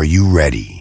Are you ready?